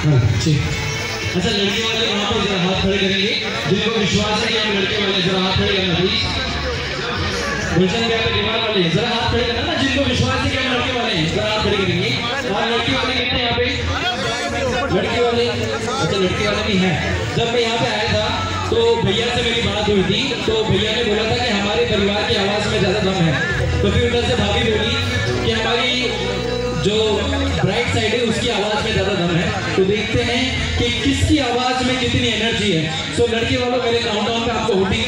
हाँ, अच्छा लड़के वाले वहाँ पे जरा हाथ खड़े करेंगे। जिनको विश्वास है कि हम लड़के वाले जरा हाथ खड़े करना प्लीज़ गुलशन भैया पे दीवार वाले जरा हाथ खड़े करना ना जिनको विश्वास है कि हम लड़के वाले जरा हाथ खड़े करेंगे। और लड़के वाले कितने यहाँ पे? लड़के वाले अच्छा लड़के वाले भी हैं। जब मैं यहाँ पे आया था तो भैया से मेरी बात हुई थी तो भैया ने बोला था कि हमारे परिवार की आवाज़ में ज़्यादा दम है। तो फिर उधर से भाभी बोली कि हमारी जो ब्राइट साइड है उसकी आवाज़ में ज़्यादा दम है। तो देखते हैं कि किसकी आवाज़ में कितनी एनर्जी है। सो लड़के वालों, मेरे काउंटडाउन पे आपको वोटिंग करना है